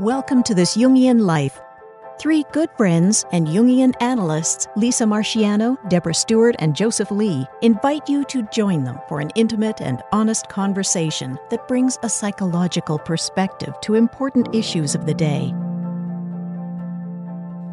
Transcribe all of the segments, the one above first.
Welcome to this Jungian life. Three good friends and Jungian analysts, Lisa Marciano, Deborah Stewart, and Joseph Lee, invite you to join them for an intimate and honest conversation that brings a psychological perspective to important issues of the day.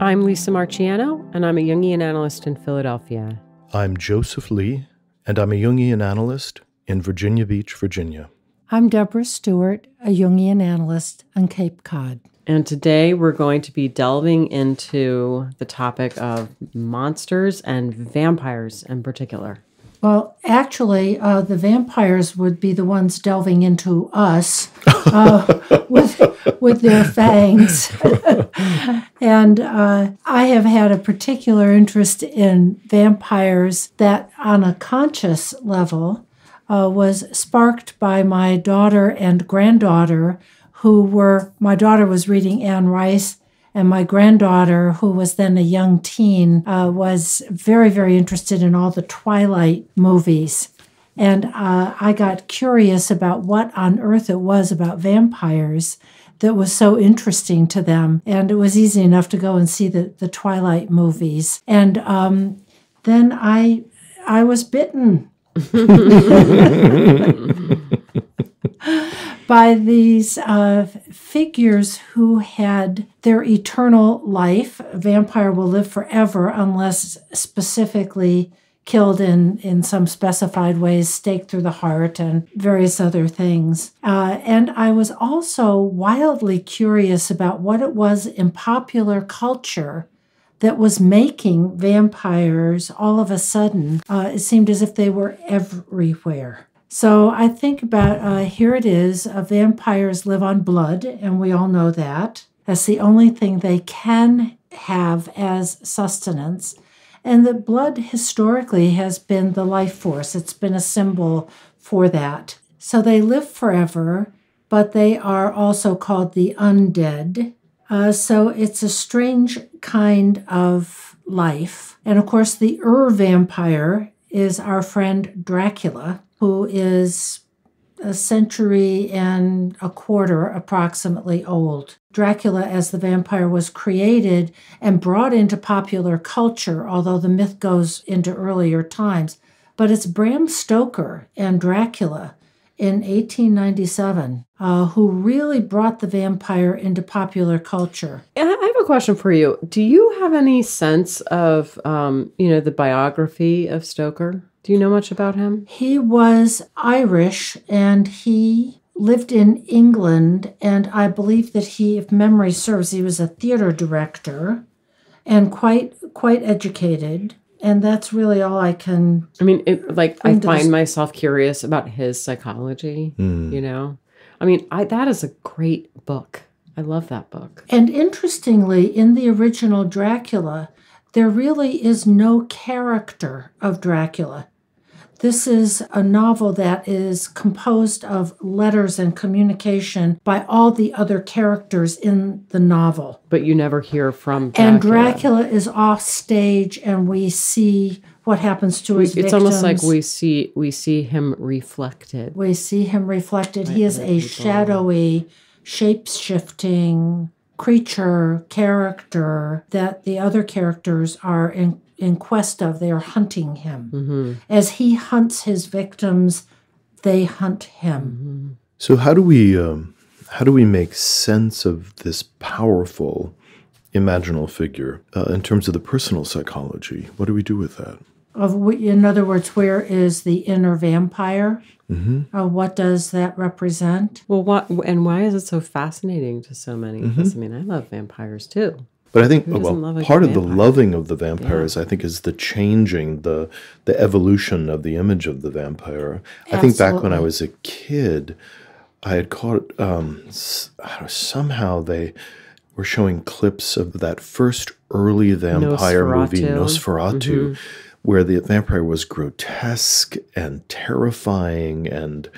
I'm Lisa Marciano, and I'm a Jungian analyst in Philadelphia. I'm Joseph Lee, and I'm a Jungian analyst in Virginia Beach, Virginia. I'm Deborah Stewart, a Jungian analyst on Cape Cod. And today we're going to be delving into the topic of monsters and vampires in particular. Well, actually, uh, the vampires would be the ones delving into us uh, with with their fangs, and uh, I have had a particular interest in vampires that, on a conscious level, uh, was sparked by my daughter and granddaughter, who were, my daughter was reading Anne Rice, and my granddaughter, who was then a young teen, uh, was very, very interested in all the Twilight movies. And uh, I got curious about what on earth it was about vampires that was so interesting to them. And it was easy enough to go and see the, the Twilight movies. And um, then I, I was bitten by these uh, figures who had their eternal life. A vampire will live forever unless specifically killed in, in some specified ways, staked through the heart, and various other things. Uh, and I was also wildly curious about what it was in popular culture that was making vampires all of a sudden. Uh, it seemed as if they were everywhere. So I think about uh, here it is uh, vampires live on blood, and we all know that. That's the only thing they can have as sustenance. And that blood historically has been the life force, it's been a symbol for that. So they live forever, but they are also called the undead. Uh, so it's a strange kind of life. And of course, the Ur vampire is our friend Dracula, who is a century and a quarter approximately old. Dracula, as the vampire, was created and brought into popular culture, although the myth goes into earlier times. But it's Bram Stoker and Dracula in 1897 uh, who really brought the vampire into popular culture. I have a question for you. Do you have any sense of, um, you know, the biography of Stoker? Do you know much about him? He was Irish and he lived in England, and I believe that he, if memory serves, he was a theater director and quite quite educated and that's really all I can. I mean, it, like I find myself curious about his psychology. Mm. You know, I mean, I that is a great book. I love that book. And interestingly, in the original Dracula, there really is no character of Dracula. This is a novel that is composed of letters and communication by all the other characters in the novel. But you never hear from Dracula. And Dracula is off stage and we see what happens to his it's victims. almost like we see we see him reflected. We see him reflected. He is a people. shadowy, shape-shifting creature character that the other characters are in in quest of. They are hunting him. Mm-hmm. As he hunts his victims, they hunt him. Mm-hmm. So how do we um, how do we make sense of this powerful imaginal figure uh, in terms of the personal psychology? What do we do with that? Of in other words, where is the inner vampire? Mm-hmm. Uh, what does that represent? Well, what and why is it so fascinating to so many? Because mm-hmm. I mean, I love vampires too. But I think well, part of the loving of the vampires, yeah. I think, is the changing, the the evolution of the image of the vampire. Absolutely. I think back when I was a kid, I had caught um, somehow they were showing clips of that first early vampire Nosferatu. movie, Nosferatu, mm-hmm. where the vampire was grotesque and terrifying and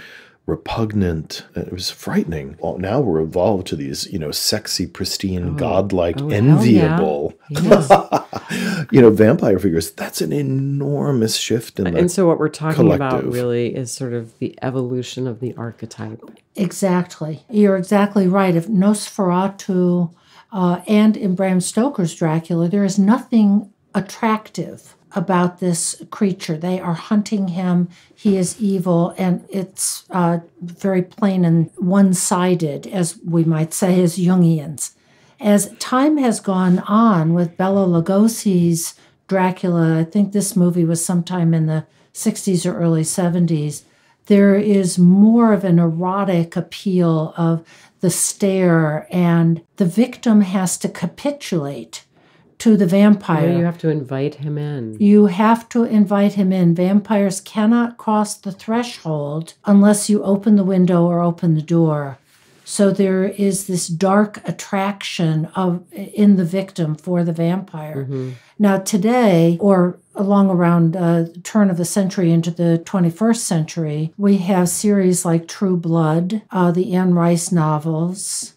repugnant. It was frightening. Well, now we're evolved to these, you know, sexy, pristine, oh, godlike, oh, enviable, yeah. yes. you know, vampire figures. That's an enormous shift in the And so what we're talking collective. about really is sort of the evolution of the archetype. Exactly. You're exactly right. If Nosferatu uh, and in Bram Stoker's Dracula, there is nothing attractive about this creature. They are hunting him. He is evil, and it's uh, very plain and one sided, as we might say, as Jungians. As time has gone on with Bela Lugosi's Dracula, I think this movie was sometime in the 60s or early 70s, there is more of an erotic appeal of the stare, and the victim has to capitulate to the vampire. you have to invite him in. You have to invite him in. Vampires cannot cross the threshold unless you open the window or open the door. So there is this dark attraction of in the victim for the vampire. Mm-hmm. Now today, or along around uh, turn of the century into the 21st century, we have series like True Blood, uh, the Anne Rice novels,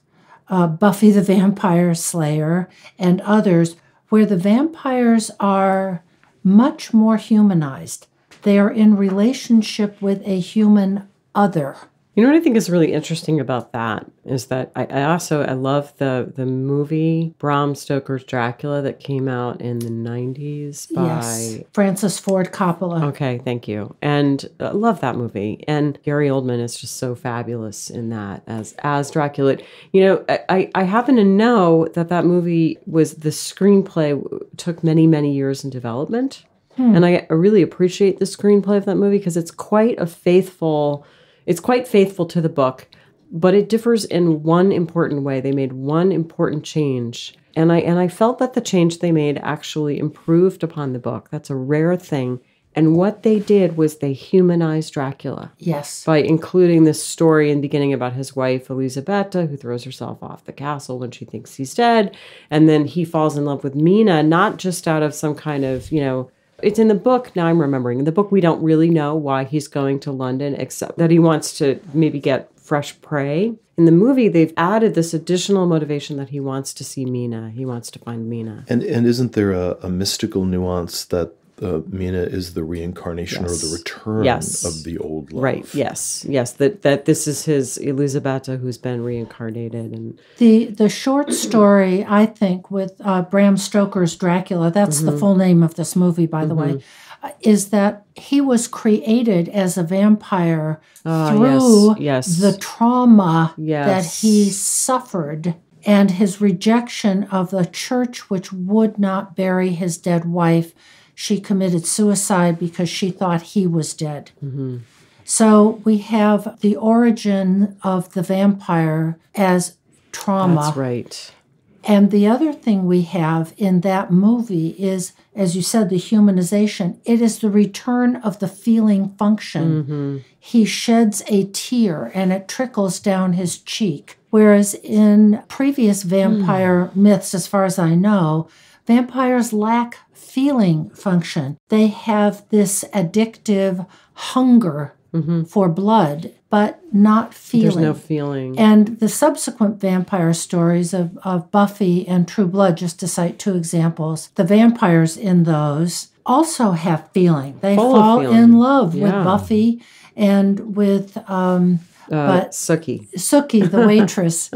uh, Buffy the Vampire Slayer, and others where the vampires are much more humanized. They are in relationship with a human other. You know what I think is really interesting about that is that I, I, also I love the the movie Bram Stoker's Dracula that came out in the nineties by yes. Francis Ford Coppola. Okay, thank you, and I love that movie. And Gary Oldman is just so fabulous in that as as Dracula. You know, I I happen to know that that movie was the screenplay took many many years in development, hmm. and I, I really appreciate the screenplay of that movie because it's quite a faithful it's quite faithful to the book, but it differs in one important way. They made one important change. And I and I felt that the change they made actually improved upon the book. That's a rare thing. And what they did was they humanized Dracula. Yes. By including this story in the beginning about his wife, Elisabetta, who throws herself off the castle when she thinks he's dead. And then he falls in love with Mina, not just out of some kind of, you know, it's in the book now i'm remembering in the book we don't really know why he's going to london except that he wants to maybe get fresh prey. In the movie they've added this additional motivation that he wants to see mina. He wants to find mina. And and isn't there a, a mystical nuance that uh, Mina is the reincarnation yes. or the return yes. of the old love. Right. Yes. Yes. That that this is his Elisabetta who's been reincarnated and the the short story I think with uh, Bram Stoker's Dracula. That's mm-hmm. the full name of this movie, by mm-hmm. the way. Mm-hmm. Uh, is that he was created as a vampire uh, through yes, yes. the trauma yes. that he suffered and his rejection of the church, which would not bury his dead wife she committed suicide because she thought he was dead. Mm-hmm. So we have the origin of the vampire as trauma. That's right. And the other thing we have in that movie is, as you said, the humanization. It is the return of the feeling function. Mm-hmm. He sheds a tear and it trickles down his cheek. Whereas in previous vampire mm. myths, as far as I know, vampires lack feeling function. They have this addictive hunger mm-hmm. for blood, but not feeling. There's no feeling. And the subsequent vampire stories of, of Buffy and True Blood, just to cite two examples, the vampires in those also have feeling. They Full fall feeling. in love yeah. with Buffy and with um, uh, but Sookie. Sookie, the waitress.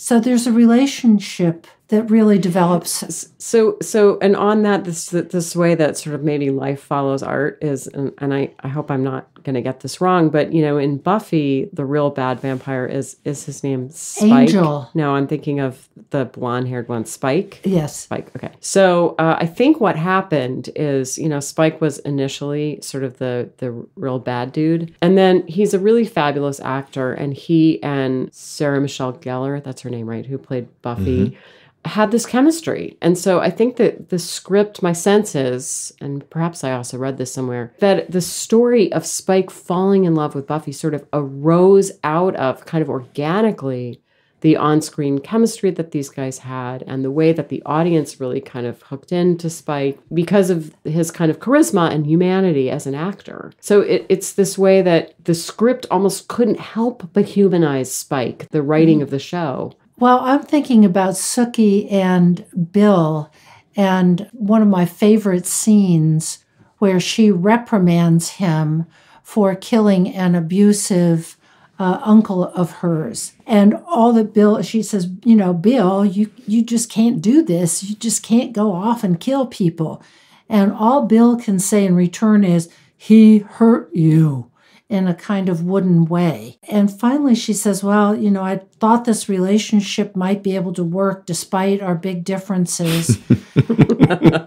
So there's a relationship that really develops. So, so, and on that, this this way that sort of maybe life follows art is, and, and I, I hope I'm not going to get this wrong, but you know, in Buffy, the real bad vampire is is his name Spike. Angel. No, I'm thinking of the blonde haired one, Spike. Yes, Spike. Okay, so uh, I think what happened is, you know, Spike was initially sort of the the real bad dude, and then he's a really fabulous actor, and he and Sarah Michelle Gellar, that's her name, right, who played Buffy. Mm-hmm had this chemistry. And so I think that the script, my sense is, and perhaps I also read this somewhere, that the story of Spike falling in love with Buffy sort of arose out of kind of organically the on screen chemistry that these guys had and the way that the audience really kind of hooked into Spike because of his kind of charisma and humanity as an actor. So it, it's this way that the script almost couldn't help but humanize Spike, the writing mm-hmm. of the show. Well, I'm thinking about Sookie and Bill, and one of my favorite scenes where she reprimands him for killing an abusive uh, uncle of hers. And all that Bill, she says, you know, Bill, you, you just can't do this. You just can't go off and kill people. And all Bill can say in return is, he hurt you in a kind of wooden way. And finally, she says, Well, you know, I thought this relationship might be able to work despite our big differences.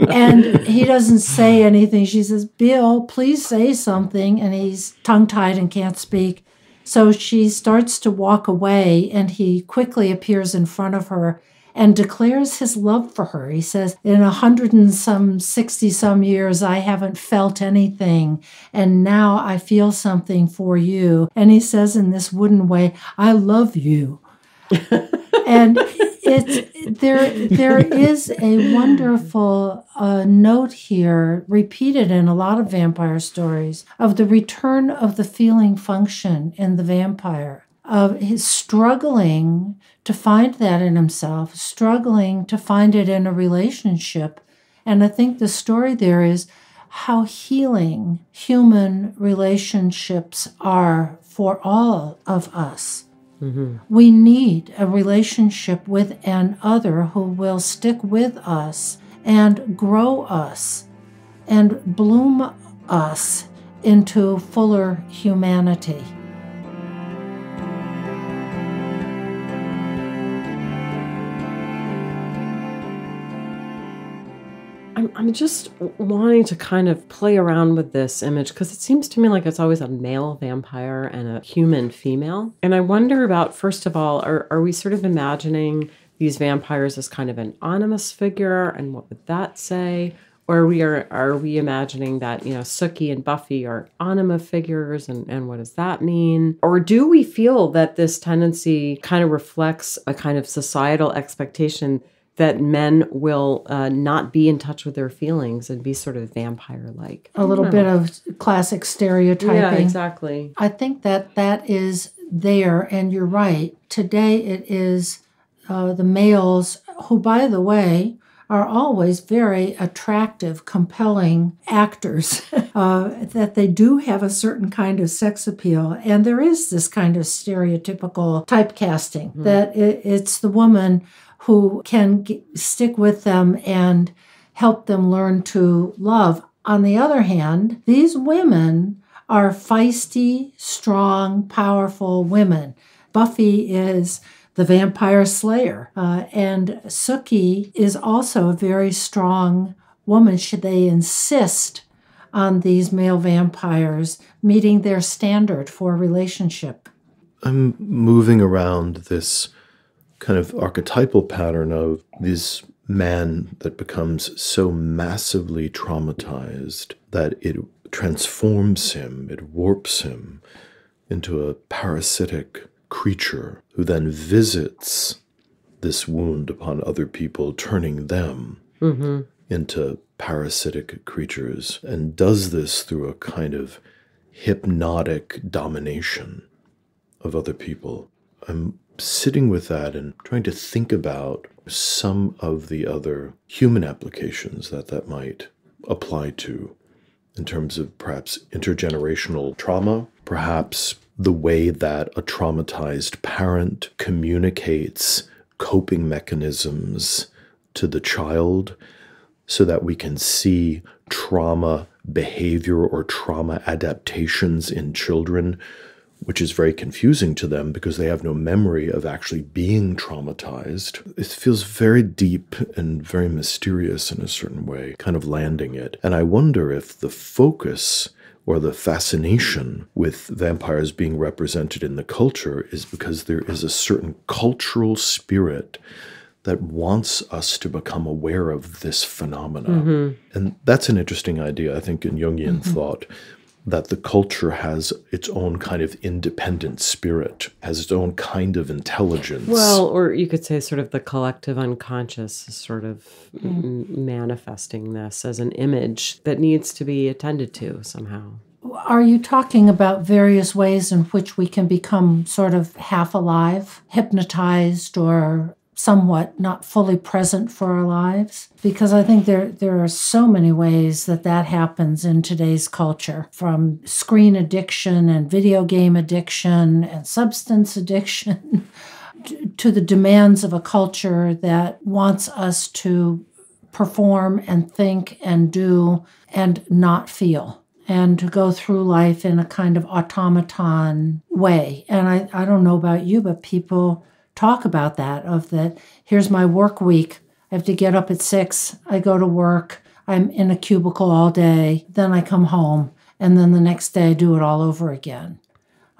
and he doesn't say anything. She says, Bill, please say something. And he's tongue tied and can't speak. So she starts to walk away, and he quickly appears in front of her and declares his love for her. He says, In a hundred and some sixty some years, I haven't felt anything, and now I feel something for you. And he says in this wooden way, I love you. and it's there there is a wonderful uh, note here repeated in a lot of vampire stories of the return of the feeling function in the vampire of his struggling to find that in himself struggling to find it in a relationship and i think the story there is how healing human relationships are for all of us Mm-hmm. We need a relationship with an other who will stick with us and grow us and bloom us into fuller humanity. I'm, just wanting to kind of play around with this image because it seems to me like it's always a male vampire and a human female. And I wonder about, first of all, are, are we sort of imagining these vampires as kind of an animus figure? And what would that say? Or we are are we imagining that, you know, Sookie and Buffy are anima figures and, and what does that mean? Or do we feel that this tendency kind of reflects a kind of societal expectation that men will uh, not be in touch with their feelings and be sort of vampire like. A little bit of classic stereotyping. Yeah, exactly. I think that that is there, and you're right. Today it is uh, the males who, by the way, are always very attractive, compelling actors, uh, that they do have a certain kind of sex appeal. And there is this kind of stereotypical typecasting mm. that it, it's the woman who can stick with them and help them learn to love. On the other hand, these women are feisty, strong, powerful women. Buffy is the vampire slayer, uh, and Sookie is also a very strong woman. Should they insist on these male vampires meeting their standard for a relationship? I'm moving around this kind of archetypal pattern of this man that becomes so massively traumatized that it transforms him, it warps him into a parasitic creature who then visits this wound upon other people, turning them mm-hmm. into parasitic creatures, and does this through a kind of hypnotic domination of other people. I'm sitting with that and trying to think about some of the other human applications that that might apply to in terms of perhaps intergenerational trauma, perhaps the way that a traumatized parent communicates coping mechanisms to the child so that we can see trauma behavior or trauma adaptations in children which is very confusing to them because they have no memory of actually being traumatized. It feels very deep and very mysterious in a certain way, kind of landing it. And I wonder if the focus or the fascination with vampires being represented in the culture is because there is a certain cultural spirit that wants us to become aware of this phenomena. Mm-hmm. And that's an interesting idea, I think, in Jungian mm-hmm. thought that the culture has its own kind of independent spirit, has its own kind of intelligence. Well, or you could say sort of the collective unconscious is sort of mm. m- manifesting this as an image that needs to be attended to somehow. Are you talking about various ways in which we can become sort of half alive, hypnotized, or somewhat not fully present for our lives because i think there there are so many ways that that happens in today's culture from screen addiction and video game addiction and substance addiction to the demands of a culture that wants us to perform and think and do and not feel and to go through life in a kind of automaton way. And i, I don't know about you but people talk about that of that here's my work week. I have to get up at six. I go to work. I'm in a cubicle all day. Then i come home and then the next day i do it all over again.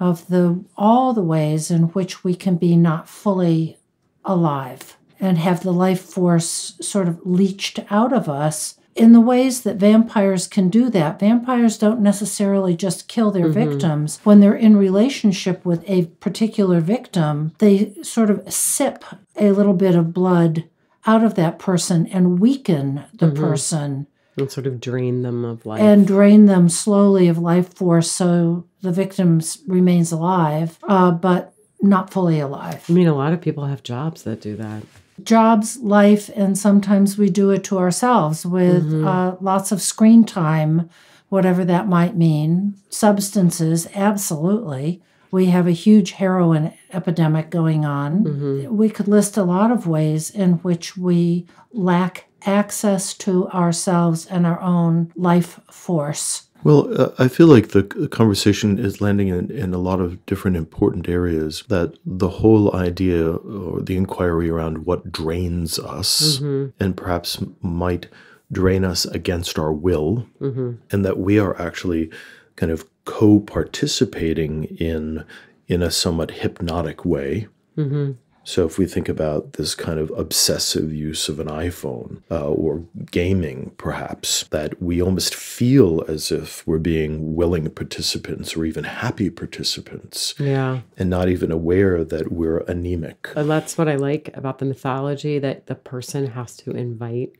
Of the all the ways in which we can be not fully alive and have the life force sort of leached out of us in the ways that vampires can do that. Vampires don't necessarily just kill their mm-hmm. victims. When they're in relationship with a particular victim, they sort of sip a little bit of blood out of that person and weaken the mm-hmm. person. And sort of drain them of life. And drain them slowly of life force so the victim remains alive, uh, but not fully alive. I mean, a lot of people have jobs that do that jobs, life, and sometimes we do it to ourselves with mm-hmm. uh, lots of screen time, whatever that might mean. Substances, absolutely. We have a huge heroin epidemic going on. Mm-hmm. We could list a lot of ways in which we lack access to ourselves and our own life force. Well, uh, I feel like the conversation is landing in, in a lot of different important areas. That the whole idea or the inquiry around what drains us mm-hmm. and perhaps might drain us against our will, mm-hmm. and that we are actually kind of co participating in in a somewhat hypnotic way. Mm-hmm. So, if we think about this kind of obsessive use of an iPhone uh, or gaming, perhaps, that we almost feel as if we're being willing participants or even happy participants. Yeah. And not even aware that we're anemic. And that's what I like about the mythology that the person has to invite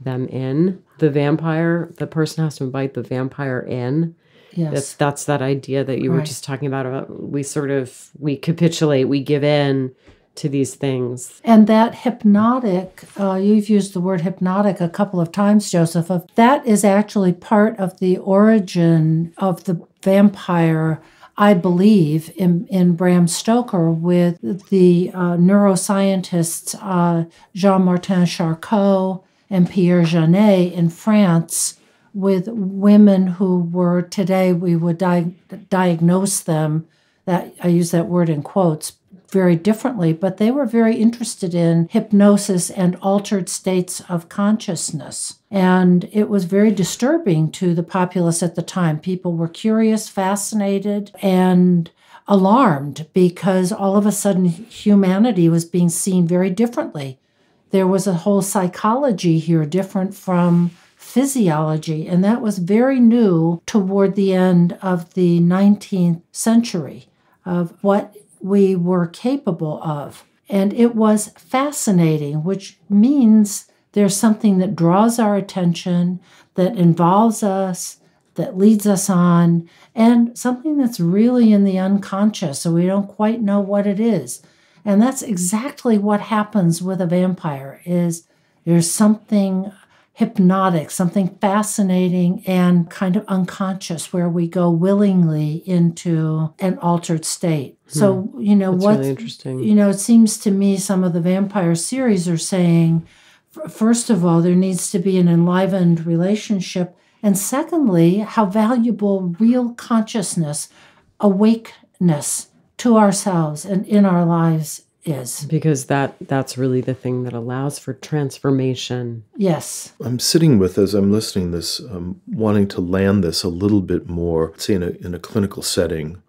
them in. The vampire, the person has to invite the vampire in. Yes. That's, that's that idea that you right. were just talking about, about. We sort of, we capitulate, we give in to these things. And that hypnotic, uh, you've used the word hypnotic a couple of times, Joseph, that is actually part of the origin of the vampire. I believe in, in Bram Stoker with the uh, neuroscientists uh, Jean Martin Charcot and Pierre Janet in France, with women who were today we would di- diagnose them. That I use that word in quotes very differently, but they were very interested in hypnosis and altered states of consciousness. And it was very disturbing to the populace at the time. People were curious, fascinated, and alarmed because all of a sudden humanity was being seen very differently. There was a whole psychology here different from physiology, and that was very new toward the end of the 19th century of what we were capable of. And it was fascinating, which means there's something that draws our attention, that involves us, that leads us on, and something that's really in the unconscious, so we don't quite know what it is. And that's exactly what happens with a vampire is there's something hypnotic, something fascinating and kind of unconscious where we go willingly into an altered state. Hmm. So, you know, what really interesting. You know, it seems to me some of the vampire series are saying first of all, there needs to be an enlivened relationship. And secondly, how valuable real consciousness, awakeness to ourselves and in our lives is because that that's really the thing that allows for transformation yes i'm sitting with as i'm listening this um, wanting to land this a little bit more say in a, in a clinical setting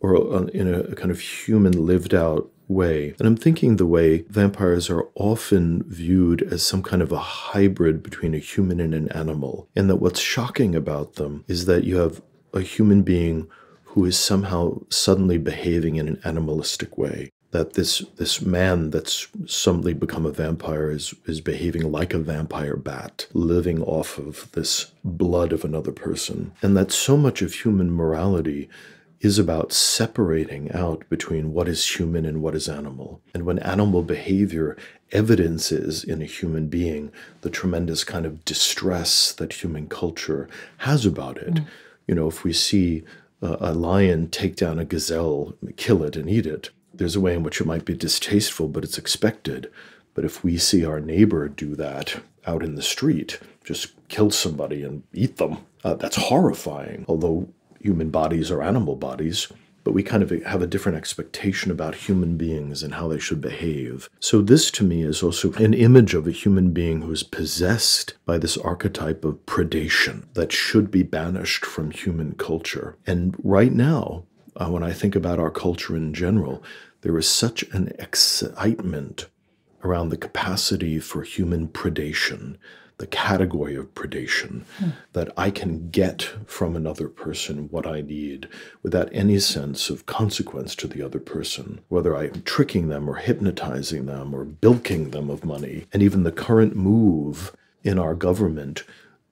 or in a, a kind of human lived out way. And I'm thinking the way vampires are often viewed as some kind of a hybrid between a human and an animal. And that what's shocking about them is that you have a human being who is somehow suddenly behaving in an animalistic way. That this this man that's suddenly become a vampire is is behaving like a vampire bat, living off of this blood of another person. And that so much of human morality is about separating out between what is human and what is animal. And when animal behavior evidences in a human being the tremendous kind of distress that human culture has about it, mm. you know, if we see a, a lion take down a gazelle, kill it, and eat it, there's a way in which it might be distasteful, but it's expected. But if we see our neighbor do that out in the street, just kill somebody and eat them, uh, that's horrifying. Although human bodies are animal bodies, but we kind of have a different expectation about human beings and how they should behave. So, this to me is also an image of a human being who is possessed by this archetype of predation that should be banished from human culture. And right now, uh, when I think about our culture in general, there is such an excitement around the capacity for human predation the category of predation hmm. that I can get from another person what I need without any sense of consequence to the other person, whether I'm tricking them or hypnotizing them or bilking them of money. And even the current move in our government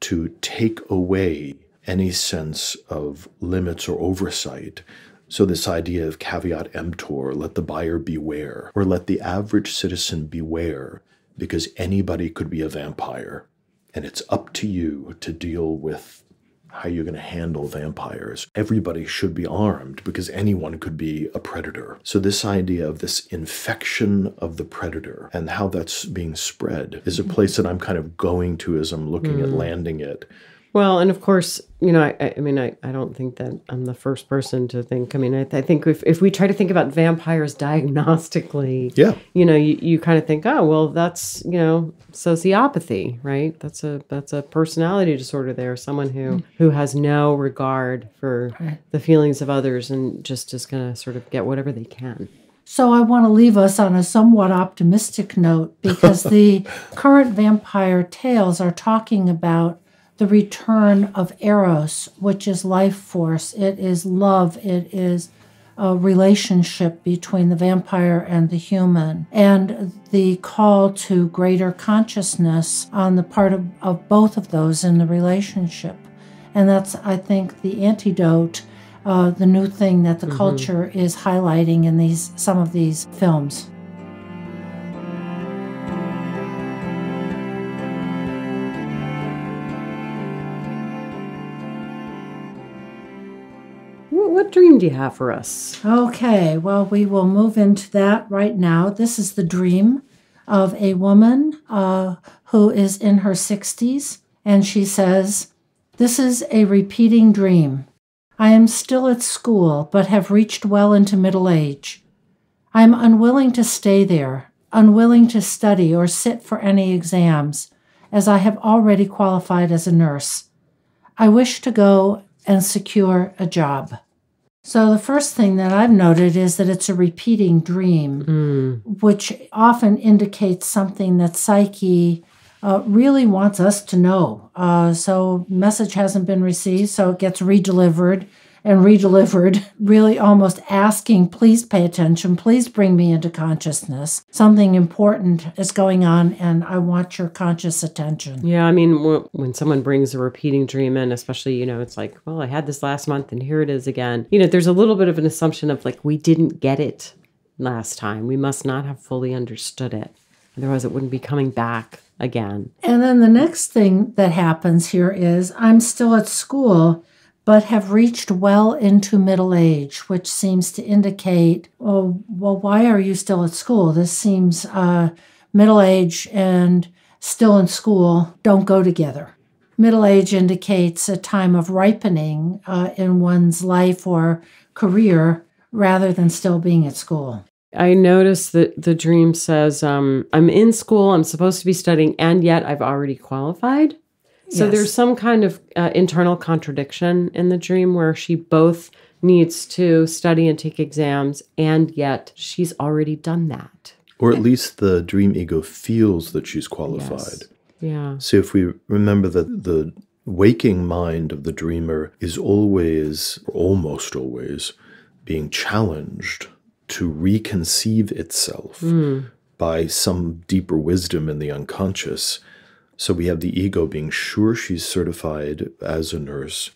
to take away any sense of limits or oversight so, this idea of caveat emptor, let the buyer beware, or let the average citizen beware, because anybody could be a vampire. And it's up to you to deal with how you're going to handle vampires. Everybody should be armed because anyone could be a predator. So, this idea of this infection of the predator and how that's being spread is a place that I'm kind of going to as I'm looking mm. at landing it well, and of course, you know, I, I mean, I, I don't think that I'm the first person to think. I mean, I, I think if, if we try to think about vampires diagnostically, yeah, you know, you, you kind of think, oh, well, that's you know, sociopathy, right? That's a that's a personality disorder. There, someone who mm. who has no regard for the feelings of others and just is going to sort of get whatever they can. So I want to leave us on a somewhat optimistic note because the current vampire tales are talking about the return of Eros, which is life force. It is love. It is a relationship between the vampire and the human, and the call to greater consciousness on the part of, of both of those in the relationship. And that's, I think, the antidote, uh, the new thing that the mm-hmm. culture is highlighting in these some of these films. Dream do you have for us? Okay, well, we will move into that right now. This is the dream of a woman uh, who is in her 60s, and she says, This is a repeating dream. I am still at school, but have reached well into middle age. I am unwilling to stay there, unwilling to study or sit for any exams, as I have already qualified as a nurse. I wish to go and secure a job. So, the first thing that I've noted is that it's a repeating dream, mm. which often indicates something that Psyche uh, really wants us to know. Uh, so, message hasn't been received, so it gets redelivered and redelivered, really almost asking, please pay attention, please bring me into consciousness. Something important is going on, and I want your conscious attention. Yeah, I mean, when someone brings a repeating dream in, especially, you know, it's like, well, I had this last month and here it is again. You know, there's a little bit of an assumption of like, we didn't get it last time. We must not have fully understood it. Otherwise, it wouldn't be coming back again. And then the next thing that happens here is I'm still at school but have reached well into middle age, which seems to indicate, well, well why are you still at school? This seems uh, middle age and still in school don't go together. Middle age indicates a time of ripening uh, in one's life or career rather than still being at school. I noticed that the dream says, um, I'm in school, I'm supposed to be studying, and yet I've already qualified. So yes. there's some kind of uh, internal contradiction in the dream where she both needs to study and take exams, and yet she's already done that. Or at least the dream ego feels that she's qualified. Yes. Yeah. So if we remember that the waking mind of the dreamer is always, almost always, being challenged to reconceive itself mm. by some deeper wisdom in the unconscious. So we have the ego being sure she's certified as a nurse,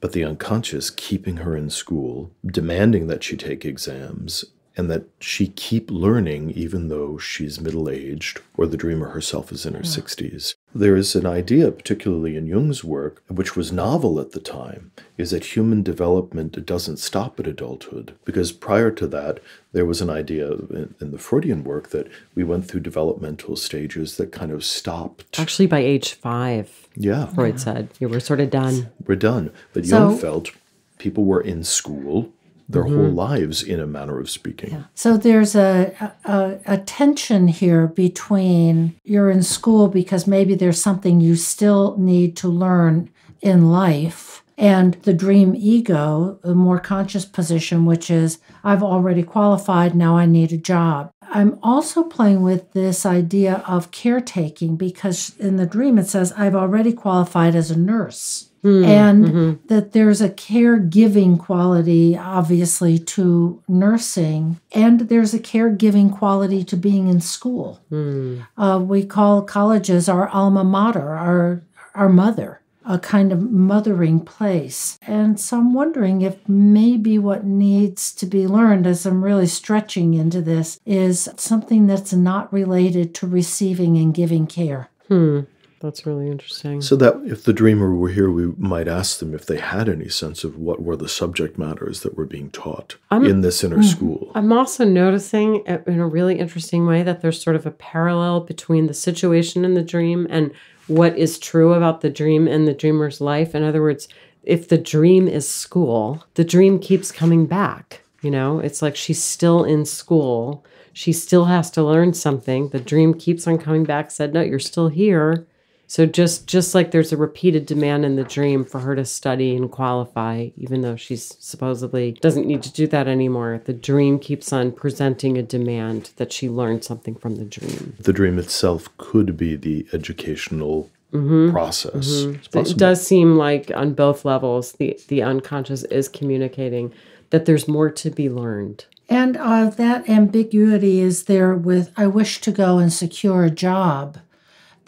but the unconscious keeping her in school, demanding that she take exams, and that she keep learning even though she's middle aged or the dreamer herself is in her yeah. 60s. There is an idea, particularly in Jung's work, which was novel at the time, is that human development doesn't stop at adulthood. Because prior to that, there was an idea in, in the Freudian work that we went through developmental stages that kind of stopped. Actually, by age five, yeah, Freud yeah. said, you were sort of done. We're done. But so, Jung felt people were in school their mm-hmm. whole lives in a manner of speaking. Yeah. So there's a, a, a tension here between you're in school because maybe there's something you still need to learn in life and the dream ego, the more conscious position, which is I've already qualified, now I need a job. I'm also playing with this idea of caretaking because in the dream it says I've already qualified as a nurse. Mm, and mm-hmm. that there's a caregiving quality, obviously, to nursing, and there's a caregiving quality to being in school. Mm. Uh, we call colleges our alma mater, our, our mother, a kind of mothering place. And so I'm wondering if maybe what needs to be learned, as I'm really stretching into this, is something that's not related to receiving and giving care. Hmm. That's really interesting. So that if the dreamer were here, we might ask them if they had any sense of what were the subject matters that were being taught I'm, in this inner mm-hmm. school. I'm also noticing in a really interesting way that there's sort of a parallel between the situation in the dream and what is true about the dream and the dreamer's life. In other words, if the dream is school, the dream keeps coming back. You know, it's like she's still in school. She still has to learn something. The dream keeps on coming back, said, No, you're still here so just just like there's a repeated demand in the dream for her to study and qualify, even though she's supposedly doesn't need to do that anymore, the dream keeps on presenting a demand that she learn something from the dream. The dream itself could be the educational mm-hmm. process. Mm-hmm. It does seem like on both levels, the the unconscious is communicating that there's more to be learned. And uh, that ambiguity is there with I wish to go and secure a job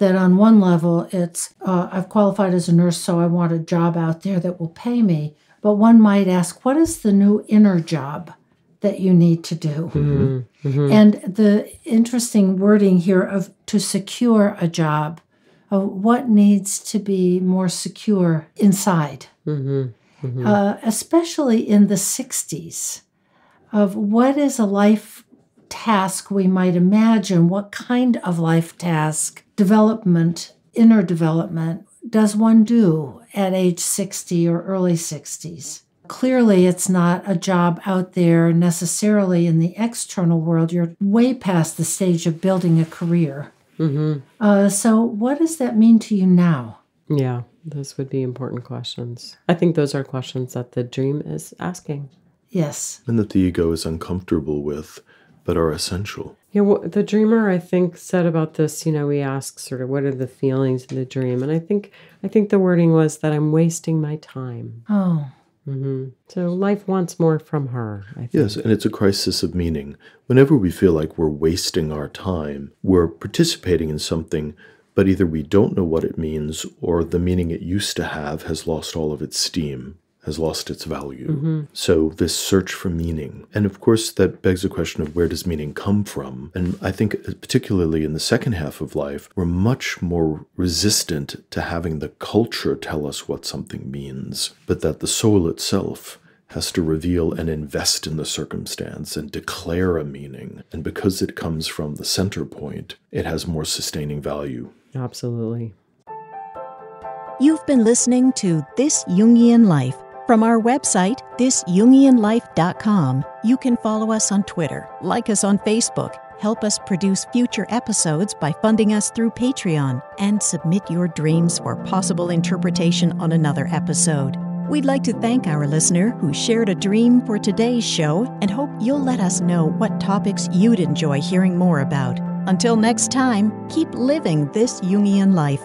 that on one level it's uh, I've qualified as a nurse, so I want a job out there that will pay me. But one might ask, what is the new inner job that you need to do? Mm-hmm. Mm-hmm. And the interesting wording here of to secure a job, of what needs to be more secure inside, mm-hmm. mm-hmm. uh, especially in the 60s, of what is a life task we might imagine, what kind of life task development, inner development, does one do at age 60 or early 60s? Clearly, it's not a job out there necessarily in the external world. You're way past the stage of building a career. Mm-hmm. Uh, so, what does that mean to you now? Yeah, those would be important questions. I think those are questions that the dream is asking. Yes. And that the ego is uncomfortable with but are essential. Yeah, well, the dreamer I think said about this. You know, we ask sort of what are the feelings in the dream, and I think I think the wording was that I'm wasting my time. Oh. Mm-hmm. So life wants more from her. I think. Yes, and it's a crisis of meaning. Whenever we feel like we're wasting our time, we're participating in something, but either we don't know what it means or the meaning it used to have has lost all of its steam has lost its value. Mm-hmm. So, this search for meaning. And of course, that begs the question of where does meaning come from? And I think, uh, particularly in the second half of life, we're much more resistant to having the culture tell us what something means, but that the soul itself has to reveal and invest in the circumstance and declare a meaning. And because it comes from the center point, it has more sustaining value. Absolutely. You've been listening to This Jungian Life from our website, thisjungianlife.com, you can follow us on Twitter, like us on Facebook, help us produce future episodes by funding us through Patreon, and submit your dreams for possible interpretation on another episode. We'd like to thank our listener who shared a dream for today's show and hope you'll let us know what topics you'd enjoy hearing more about. Until next time, keep living this Jungian life.